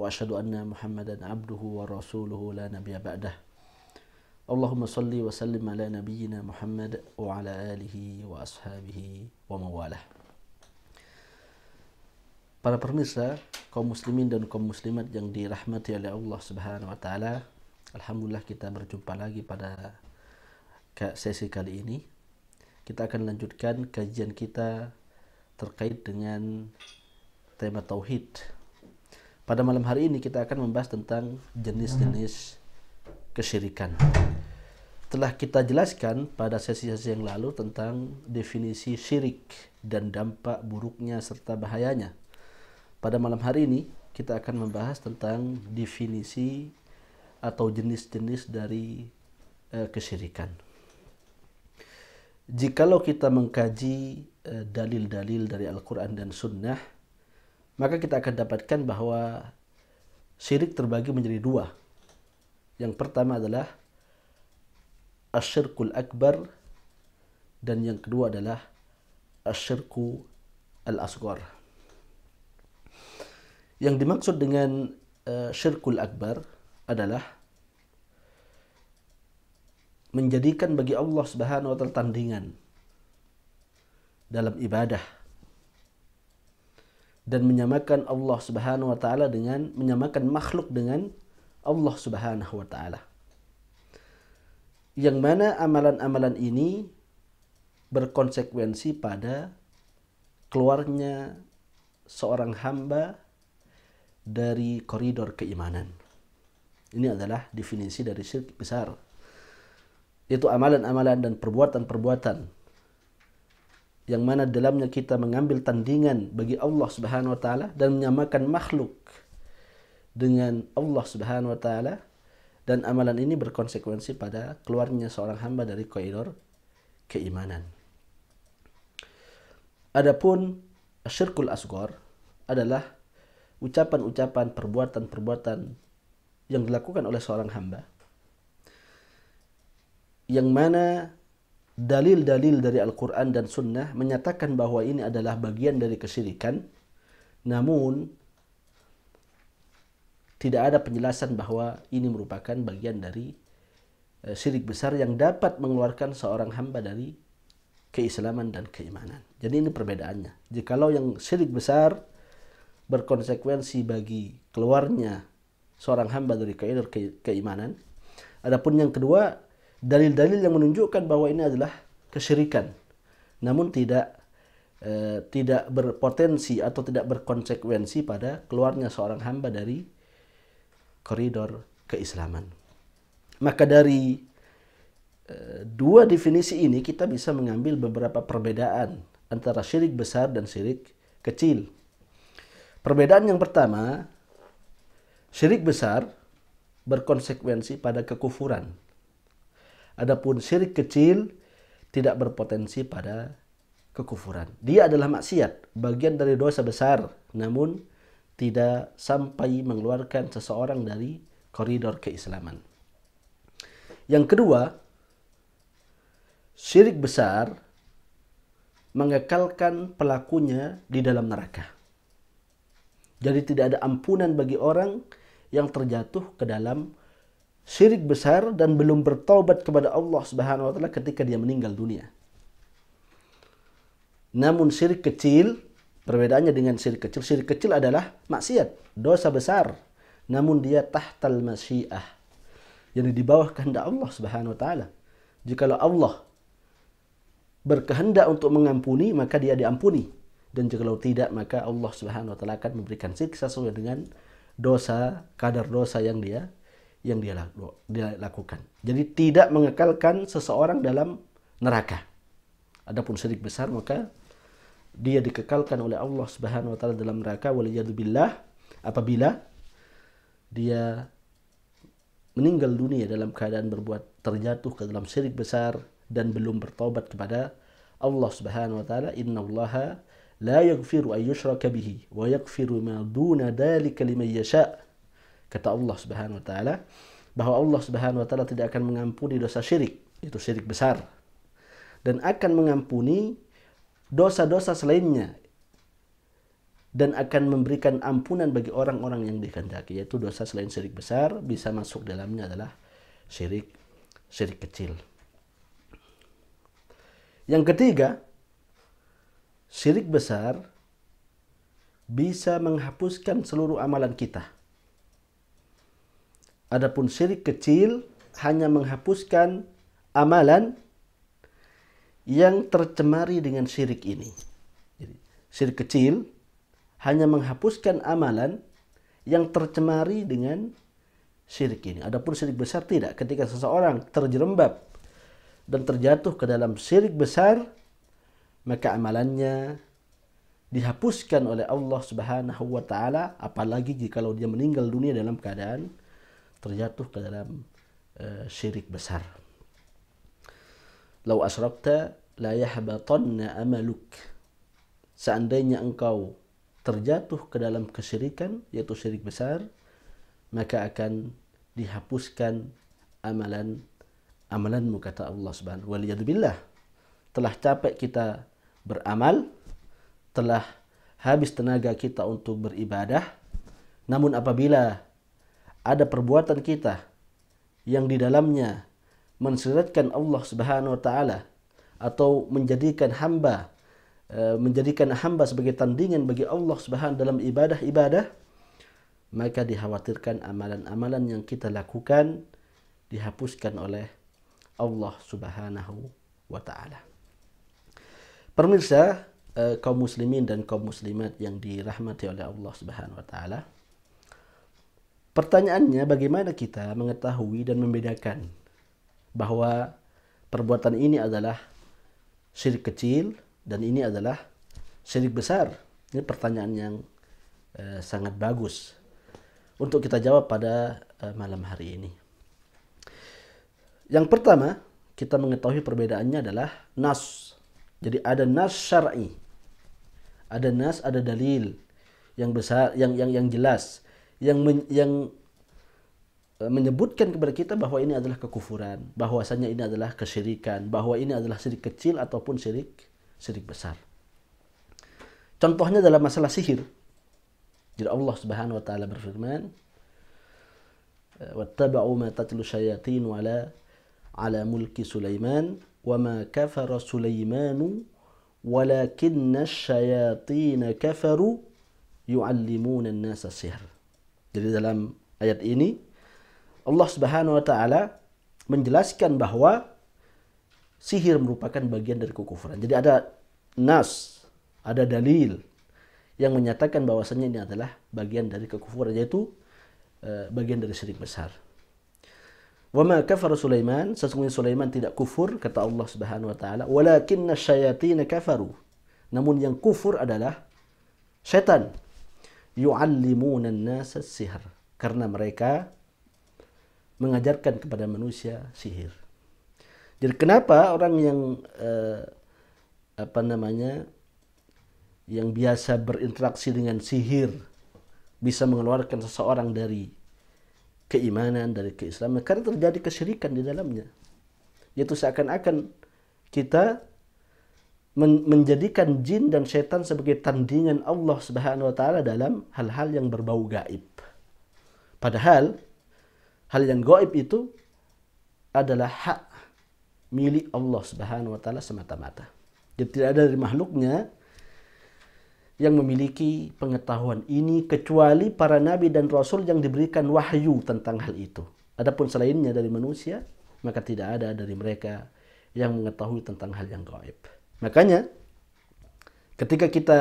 وأشهد أن محمدا عبده ورسوله لا نبي بعده اللهم صل وسلم على نبينا محمد وعلى آله وأصحابه ومن والاه Para pemirsa, kaum muslimin dan kaum muslimat yang dirahmati oleh Allah Subhanahu wa taala, alhamdulillah kita berjumpa lagi pada sesi kali ini. Kita akan lanjutkan kajian kita terkait dengan tema tauhid. Pada malam hari ini kita akan membahas tentang jenis-jenis kesyirikan. Telah kita jelaskan pada sesi-sesi yang lalu tentang definisi syirik dan dampak buruknya serta bahayanya. Pada malam hari ini kita akan membahas tentang definisi atau jenis-jenis dari uh, kesyirikan. Jikalau kita mengkaji uh, dalil-dalil dari Al-Quran dan Sunnah, maka kita akan dapatkan bahwa syirik terbagi menjadi dua. Yang pertama adalah asyirkul akbar dan yang kedua adalah asyirku al-asghar. Yang dimaksud dengan uh, syirkul akbar adalah menjadikan bagi Allah Subhanahu wa taala tandingan dalam ibadah dan menyamakan Allah Subhanahu wa taala dengan menyamakan makhluk dengan Allah Subhanahu wa taala. Yang mana amalan-amalan ini berkonsekuensi pada keluarnya seorang hamba dari koridor keimanan. Ini adalah definisi dari syirik besar. Itu amalan-amalan dan perbuatan-perbuatan yang mana dalamnya kita mengambil tandingan bagi Allah Subhanahu wa taala dan menyamakan makhluk dengan Allah Subhanahu wa taala dan amalan ini berkonsekuensi pada keluarnya seorang hamba dari koridor keimanan. Adapun syirkul asgor adalah ucapan-ucapan, perbuatan-perbuatan yang dilakukan oleh seorang hamba yang mana dalil-dalil dari Al-Quran dan Sunnah menyatakan bahwa ini adalah bagian dari kesyirikan namun tidak ada penjelasan bahwa ini merupakan bagian dari uh, syirik besar yang dapat mengeluarkan seorang hamba dari keislaman dan keimanan. Jadi ini perbedaannya. Jikalau yang syirik besar berkonsekuensi bagi keluarnya seorang hamba dari keimanan, ke keimanan. Adapun yang kedua, dalil-dalil yang menunjukkan bahwa ini adalah kesyirikan. Namun tidak eh, tidak berpotensi atau tidak berkonsekuensi pada keluarnya seorang hamba dari koridor keislaman. Maka dari eh, dua definisi ini kita bisa mengambil beberapa perbedaan antara syirik besar dan syirik kecil. Perbedaan yang pertama syirik besar berkonsekuensi pada kekufuran Adapun syirik kecil tidak berpotensi pada kekufuran. Dia adalah maksiat, bagian dari dosa besar, namun tidak sampai mengeluarkan seseorang dari koridor keislaman. Yang kedua, syirik besar mengekalkan pelakunya di dalam neraka. Jadi tidak ada ampunan bagi orang yang terjatuh ke dalam syirik besar dan belum bertobat kepada Allah Subhanahu wa taala ketika dia meninggal dunia. Namun syirik kecil perbedaannya dengan syirik kecil, syirik kecil adalah maksiat, dosa besar. Namun dia tahtal masyiah. Yang di bawah kehendak Allah Subhanahu wa taala. Jikalau Allah berkehendak untuk mengampuni, maka dia diampuni. Dan jikalau tidak, maka Allah Subhanahu wa taala akan memberikan siksa sesuai dengan dosa, kadar dosa yang dia yang dia, lakukan. Jadi tidak mengekalkan seseorang dalam neraka. Adapun syirik besar maka dia dikekalkan oleh Allah Subhanahu wa taala dalam neraka waliyadzubillah apabila dia meninggal dunia dalam keadaan berbuat terjatuh ke dalam syirik besar dan belum bertobat kepada Allah Subhanahu wa taala innallaha la yaghfiru an yushraka bihi wa yaghfiru ma duna dzalika liman yasha kata Allah Subhanahu wa taala bahwa Allah Subhanahu wa taala tidak akan mengampuni dosa syirik itu syirik besar dan akan mengampuni dosa-dosa selainnya dan akan memberikan ampunan bagi orang-orang yang dikehendaki yaitu dosa selain syirik besar bisa masuk dalamnya adalah syirik syirik kecil. Yang ketiga, syirik besar bisa menghapuskan seluruh amalan kita. Adapun syirik kecil hanya menghapuskan amalan yang tercemari dengan syirik ini. Jadi, syirik kecil hanya menghapuskan amalan yang tercemari dengan syirik ini. Adapun syirik besar tidak. Ketika seseorang terjerembab dan terjatuh ke dalam syirik besar, maka amalannya dihapuskan oleh Allah Subhanahu wa taala apalagi jika dia meninggal dunia dalam keadaan terjatuh ke dalam uh, syirik besar. Lau asrakta la yahbatanna amaluk. Seandainya engkau terjatuh ke dalam kesyirikan yaitu syirik besar maka akan dihapuskan amalan amalanmu kata Allah Subhanahu wa telah capek kita beramal telah habis tenaga kita untuk beribadah namun apabila ada perbuatan kita yang di dalamnya mensiratkan Allah Subhanahu wa taala atau menjadikan hamba Eh, menjadikan hamba sebagai tandingan bagi Allah Subhanahu dalam ibadah-ibadah maka dikhawatirkan amalan-amalan yang kita lakukan dihapuskan oleh Allah Subhanahu wa taala. Pemirsa eh, kaum muslimin dan kaum muslimat yang dirahmati oleh Allah Subhanahu wa taala. Pertanyaannya bagaimana kita mengetahui dan membedakan bahwa perbuatan ini adalah syirik kecil dan ini adalah syirik besar. Ini pertanyaan yang eh, sangat bagus untuk kita jawab pada eh, malam hari ini. Yang pertama, kita mengetahui perbedaannya adalah nas. Jadi ada nas syar'i. Ada nas, ada dalil yang besar, yang yang yang jelas, yang men, yang eh, menyebutkan kepada kita bahwa ini adalah kekufuran, bahwasanya ini adalah kesyirikan, bahwa ini adalah syirik kecil ataupun syirik syirik besar. Contohnya dalam masalah sihir. Jadi Allah Subhanahu wa taala berfirman, "Wattaba'u ma tatlu syayatin ala ala mulki Sulaiman wa ma kafara Sulaimanu walakinna syayatin kafaru yu'allimuna an-nasa sihr." Jadi dalam ayat ini Allah Subhanahu wa taala menjelaskan bahwa sihir merupakan bagian dari kekufuran. Jadi ada nas, ada dalil yang menyatakan bahwasannya ini adalah bagian dari kekufuran yaitu uh, bagian dari syirik besar. Wa ma kafara Sulaiman, sesungguhnya Sulaiman tidak kufur kata Allah Subhanahu wa taala, walakinna syayatin kafaru. Namun yang kufur adalah setan. Yu'allimuna an-nasa sihr karena mereka mengajarkan kepada manusia sihir. Jadi kenapa orang yang eh, apa namanya yang biasa berinteraksi dengan sihir bisa mengeluarkan seseorang dari keimanan dari keislaman karena terjadi kesyirikan di dalamnya. Yaitu seakan-akan kita men menjadikan jin dan setan sebagai tandingan Allah Subhanahu wa taala dalam hal-hal yang berbau gaib. Padahal hal yang gaib itu adalah hak milik Allah Subhanahu wa taala semata-mata. Jadi tidak ada dari makhluknya yang memiliki pengetahuan ini kecuali para nabi dan rasul yang diberikan wahyu tentang hal itu. Adapun selainnya dari manusia, maka tidak ada dari mereka yang mengetahui tentang hal yang gaib. Makanya ketika kita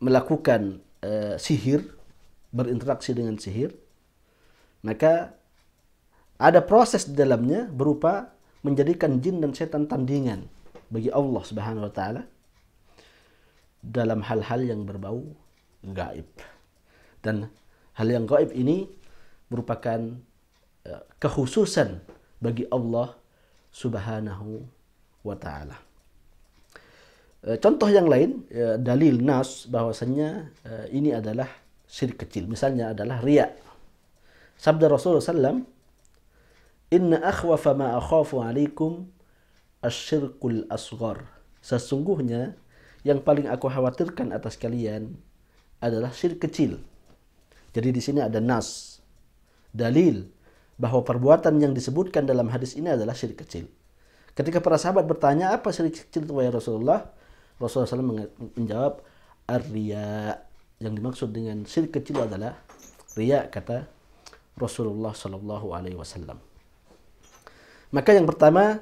melakukan uh, sihir, berinteraksi dengan sihir, maka ada proses di dalamnya berupa menjadikan jin dan setan tandingan bagi Allah Subhanahu wa taala dalam hal-hal yang berbau gaib. Dan Hal yang gaib ini merupakan uh, kekhususan bagi Allah Subhanahu wa taala. Uh, contoh yang lain uh, dalil nas bahwasanya uh, ini adalah syirik kecil. Misalnya adalah riya. Sabda Rasulullah SAW, Inna akhwafa ma akhafu alaikum asyirkul asghar. Sesungguhnya yang paling aku khawatirkan atas kalian adalah syirik kecil. Jadi di sini ada nas, dalil bahwa perbuatan yang disebutkan dalam hadis ini adalah syirik kecil. Ketika para sahabat bertanya apa syirik kecil itu wahai Rasulullah, Rasulullah SAW menjawab ar-riya. Yang dimaksud dengan syirik kecil adalah riya kata Rasulullah Sallallahu Alaihi Wasallam. Maka yang pertama,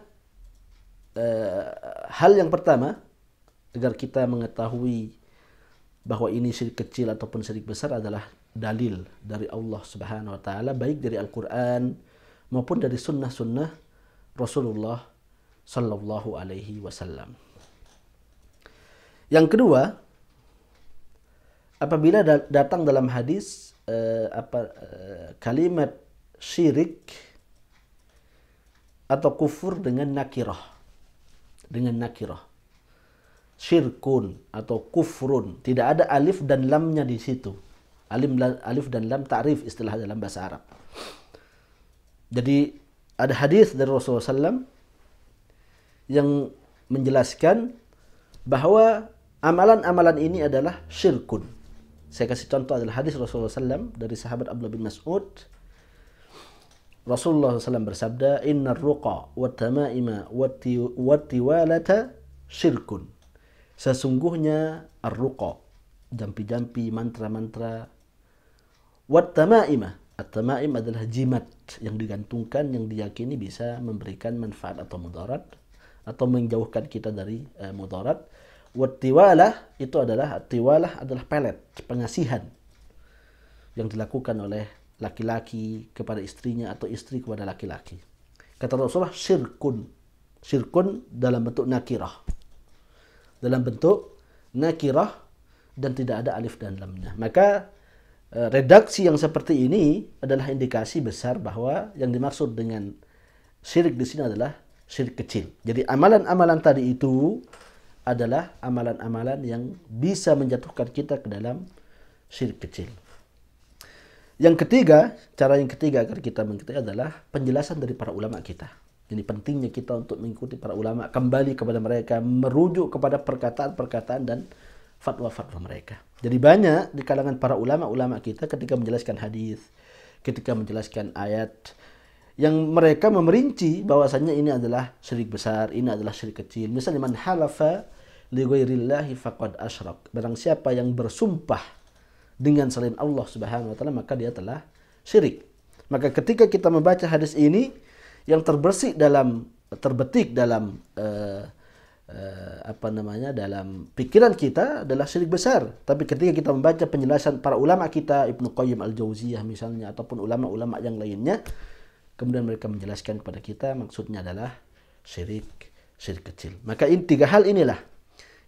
eh, hal yang pertama agar kita mengetahui bahwa ini syirik kecil ataupun syirik besar adalah dalil dari Allah Subhanahu wa taala baik dari Al-Qur'an maupun dari sunnah-sunnah Rasulullah sallallahu alaihi wasallam. Yang kedua, apabila datang dalam hadis uh, apa uh, kalimat syirik atau kufur dengan nakirah dengan nakirah syirkun atau kufrun. Tidak ada alif dan lamnya di situ. Alim, alif dan lam ta'rif istilah dalam bahasa Arab. Jadi ada hadis dari Rasulullah SAW yang menjelaskan bahwa amalan-amalan ini adalah syirkun. Saya kasih contoh adalah hadis Rasulullah SAW dari sahabat Abdullah bin Mas'ud. Rasulullah SAW bersabda, Inna ruqa wa tamaima wa tiwalata syirkun Sesungguhnya ar-ruqa, jampi-jampi, mantra-mantra. Wat tamaimah. At-tamaim adalah jimat yang digantungkan yang diyakini bisa memberikan manfaat atau mudarat atau menjauhkan kita dari uh, mudarat. Wat tiwalah itu adalah tiwalah adalah pelet, pengasihan yang dilakukan oleh laki-laki kepada istrinya atau istri kepada laki-laki. Kata Rasulullah syirkun. Syirkun dalam bentuk nakirah dalam bentuk nakirah dan tidak ada alif dan lamnya. Maka eh, redaksi yang seperti ini adalah indikasi besar bahwa yang dimaksud dengan syirik di sini adalah syirik kecil. Jadi amalan-amalan tadi itu adalah amalan-amalan yang bisa menjatuhkan kita ke dalam syirik kecil. Yang ketiga, cara yang ketiga agar kita mengetahui adalah penjelasan dari para ulama kita. Jadi pentingnya kita untuk mengikuti para ulama, kembali kepada mereka, merujuk kepada perkataan-perkataan dan fatwa-fatwa mereka. Jadi banyak di kalangan para ulama-ulama kita ketika menjelaskan hadis, ketika menjelaskan ayat, yang mereka memerinci bahwasannya ini adalah syirik besar, ini adalah syirik kecil. Misalnya man halafa li ghairillahi faqad asyrak. Barang siapa yang bersumpah dengan selain Allah Subhanahu wa taala maka dia telah syirik. Maka ketika kita membaca hadis ini, yang terbersih dalam terbetik dalam uh, uh, apa namanya dalam pikiran kita adalah syirik besar. Tapi ketika kita membaca penjelasan para ulama kita Ibnu Qayyim al-Jauziyah misalnya ataupun ulama-ulama yang lainnya, kemudian mereka menjelaskan kepada kita maksudnya adalah syirik syirik kecil. Maka ini tiga hal inilah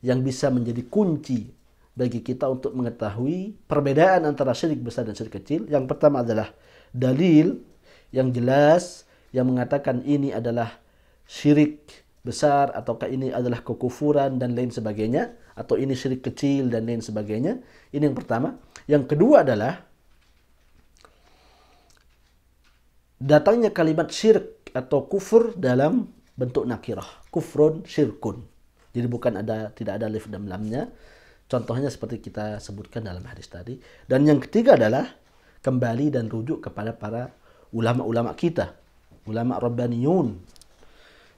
yang bisa menjadi kunci bagi kita untuk mengetahui perbedaan antara syirik besar dan syirik kecil. Yang pertama adalah dalil yang jelas yang mengatakan ini adalah syirik besar ataukah ini adalah kekufuran dan lain sebagainya atau ini syirik kecil dan lain sebagainya. Ini yang pertama. Yang kedua adalah datangnya kalimat syirik atau kufur dalam bentuk nakirah. Kufrun syirkun. Jadi bukan ada tidak ada alif dan lamnya. Contohnya seperti kita sebutkan dalam hadis tadi. Dan yang ketiga adalah kembali dan rujuk kepada para ulama-ulama kita ulama Rabbaniyun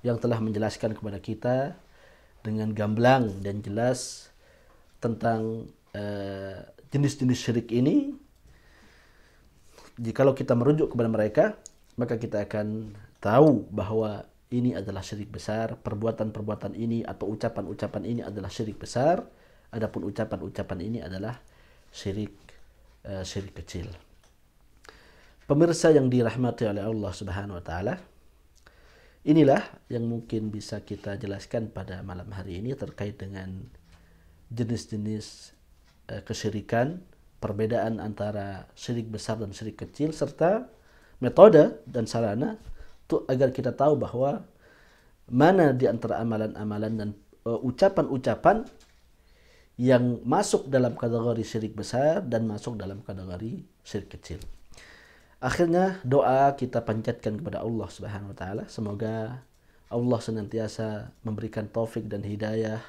yang telah menjelaskan kepada kita dengan gamblang dan jelas tentang eh, jenis-jenis uh, syirik ini. Jikalau kita merujuk kepada mereka, maka kita akan tahu bahwa ini adalah syirik besar, perbuatan-perbuatan ini atau ucapan-ucapan ini adalah syirik besar, adapun ucapan-ucapan ini adalah syirik uh, syirik kecil. Pemirsa yang dirahmati oleh Allah Subhanahu wa taala, inilah yang mungkin bisa kita jelaskan pada malam hari ini terkait dengan jenis-jenis uh, kesyirikan perbedaan antara syirik besar dan syirik kecil serta metode dan sarana untuk agar kita tahu bahwa mana di antara amalan-amalan dan uh, ucapan-ucapan yang masuk dalam kategori syirik besar dan masuk dalam kategori syirik kecil. Akhirnya doa kita panjatkan kepada Allah Subhanahu wa taala semoga Allah senantiasa memberikan taufik dan hidayah,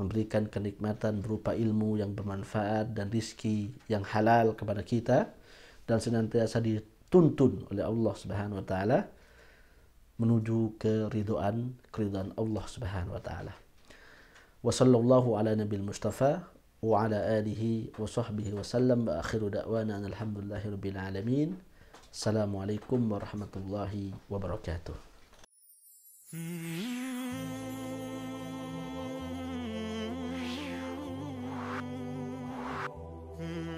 memberikan kenikmatan berupa ilmu yang bermanfaat dan rizki yang halal kepada kita dan senantiasa dituntun oleh Allah Subhanahu wa taala menuju keridhaan keridhaan Allah Subhanahu wa taala. Wa sallallahu ala nabil Mustafa وعلى آله وصحبه وسلم وآخر دعوانا أن الحمد لله رب العالمين السلام عليكم ورحمة الله وبركاته Mm-hmm.